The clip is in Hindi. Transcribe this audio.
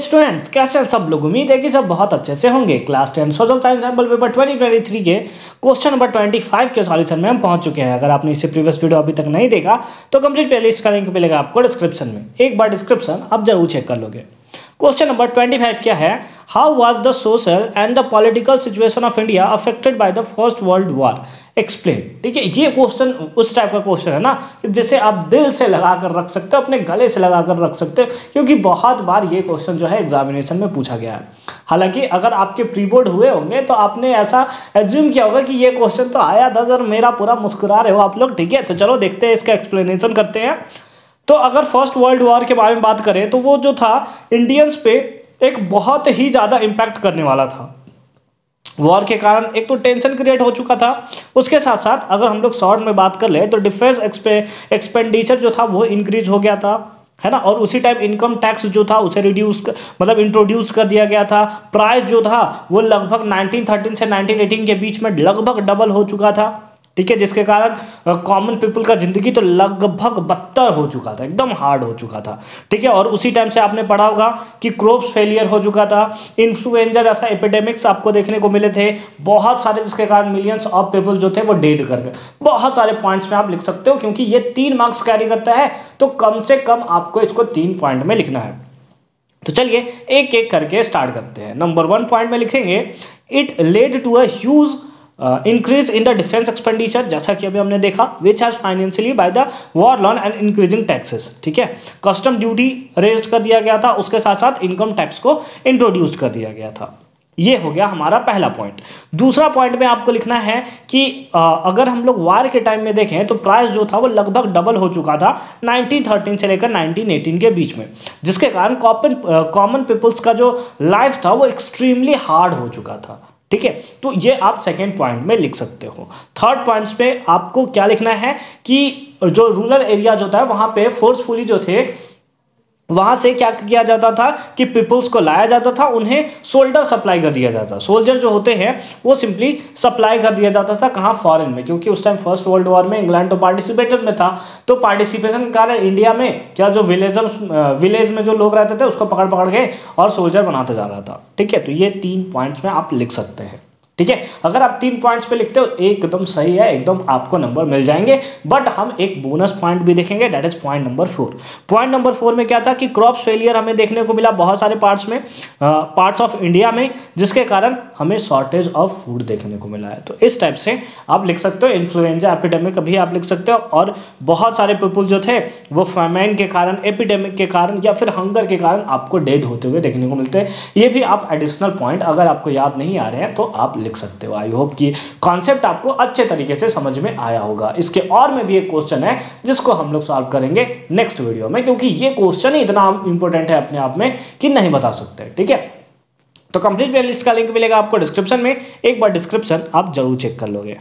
स्टूडेंट्स कैसे सब लोग? उम्मीद है कि सब बहुत अच्छे से होंगे। Class ten social science sample paper 2023 के क्वेश्चन नंबर 25 के सॉल्यूशन में हम पहुँच चुके हैं। अगर आपने इससे प्रीवियस वीडियो अभी तक नहीं देखा तो कंप्लीट प्लेलिस्ट का लिंक मिलेगा आपको डिस्क्रिप्शन में। एक बार डिस्क्रिप्शन आप ज़रूर चेक कर लोगे। क्वेश्चन नंबर ट्वेंटी फाइव क्या है? How was the social and the political situation of India affected by the First World War explain ठीक है ये क्वेश्चन उस टाइप का क्वेश्चन है ना, जिसे आप दिल से लगा कर रख सकते हो, अपने गले से लगा कर रख सकते हो, क्योंकि बहुत बार ये क्वेश्चन जो है एग्जामिनेशन में पूछा गया है। हालाँकि अगर आपके प्री बोर्ड हुए होंगे तो आपने ऐसा एज्यूम किया होगा कि ये क्वेश्चन तो आया था सर मेरा पूरा मुस्कुरा रहे हो आप लोग, ठीक है? तो चलो देखते हैं, इसका एक्सप्लेनेशन करते हैं। तो अगर फ़र्स्ट वर्ल्ड वॉर के बारे में बात करें तो वो जो था इंडियंस पे एक बहुत ही ज़्यादा इम्पैक्ट करने वाला था। वॉर के कारण एक तो टेंशन क्रिएट हो चुका था। उसके साथ साथ अगर हम लोग शॉर्ट में बात कर ले तो डिफेंस एक्सपेंडिचर जो था, वो इंक्रीज हो गया था, है ना? और उसी टाइम इनकम टैक्स जो था, उसे रिड्यूस मतलब इंट्रोड्यूस कर दिया गया था। प्राइस जो था, वो लगभग 1913 से 1918 के बीच में लगभग डबल हो चुका था। ठीक है, जिसके कारण कॉमन पीपल का ज़िंदगी तो लगभग बदतर हो चुका था, एकदम हार्ड हो चुका था, ठीक है? और उसी टाइम से आपने पढ़ा होगा कि क्रोप्स फेलियर हो चुका था इन्फ्लुएंजा जैसा एपिडेमिक्स आपको देखने को मिले थे, बहुत सारे जिसके कारण मिलियंस ऑफ़ पीपल जो थे वो डेड कर गए। बहुत सारे पॉइंट्स में आप लिख सकते हो, क्योंकि ये तीन मार्क्स कैरी करता है तो कम से कम आपको इसको तीन पॉइंट में लिखना है। तो चलिए एक एक करके स्टार्ट करते हैं। नंबर वन पॉइंट में लिखेंगे it led to a increase in the defence expenditure जैसा कि अभी हमने देखा which has financially by the war loan and increasing taxes ठीक है? कस्टम ड्यूटी रेज कर दिया गया था उसके साथ साथ इनकम टैक्स को इंट्रोड्यूस कर दिया गया था। ये हो गया हमारा पहला पॉइंट दूसरा पॉइंट में आपको लिखना है कि आ, अगर हम लोग वार के टाइम में देखें तो प्राइस जो था वो लगभग डबल हो चुका था 1913 से लेकर 1918 के बीच में। जिसके कारण कॉमन पीपल्स का जो लाइफ था वो एक्सट्रीमली हार्ड हो चुका था। ठीक है? तो ये आप सेकेंड पॉइंट में लिख सकते हो। थर्ड पॉइंट्स पे आपको क्या लिखना है कि जो रूरल एरियाज़ होता है वहाँ पे फोर्सफुली जो थे वहाँ से क्या किया जाता था कि पीपल्स को लाया जाता था, उन्हें सोल्डर सप्लाई कर दिया जाता सोल्जर जो होते हैं, वो सिंपली सप्लाई कर दिया जाता था कहाँ? फॉरेन में, क्योंकि उस टाइम फ़र्स्ट वर्ल्ड वॉर में इंग्लैंड तो पार्टिसिपेटेड में था। तो पार्टिसिपेशन के कारण इंडिया में क्या जो विलेजर विलेज में जो लोग रहते थे, उसको पकड़ पकड़ के और सोल्जर बनाता जा रहा था। ठीक है तो ये तीन पॉइंट्स में आप लिख सकते हैं। ठीक है? अगर आप तीन पॉइंट्स पे लिखते हो, एकदम सही है, एकदम आपको नंबर मिल जाएँगे। बट हम एक बोनस पॉइंट भी देखेंगे that is point number four point number four में क्या था कि क्रॉप्स फेलियर हमें देखने को मिला बहुत सारे पार्ट्स में पार्ट्स ऑफ़ इंडिया में, जिसके कारण हमें शॉर्टेज ऑफ़ फ़ूड देखने को मिला है। तो इस टाइप से आप लिख सकते हो इन्फ्लुएंजा एपिडेमिक भी आप लिख सकते हो, और बहुत सारे पीपल जो थे, वो फेमाइन के कारण एपिडेमिक के कारण, या फिर हंगर के कारण आपको डेथ होते हुए देखने को मिलते हैं। ये भी आप एडिशनल पॉइंट अगर आपको याद नहीं आ रहे हैं तो आप लिख सकते हो। आई होप कि कॉन्सेप्ट आपको अच्छे तरीके से समझ में आया होगा। इसके और में भी एक क्वेश्चन है, जिसको हम लोग सॉल्व करेंगे नेक्स्ट वीडियो में, क्योंकि ये क्वेश्चन ही इतना इंपॉर्टेंट है अपने आप में कि नहीं बता सकते, ठीक है? तो कंप्लीट प्लेलिस्ट का लिंक मिलेगा आपको डिस्क्रिप्शन में। एक बार डिस्क्रिप्शन आप ज़रूर चेक कर लोगे।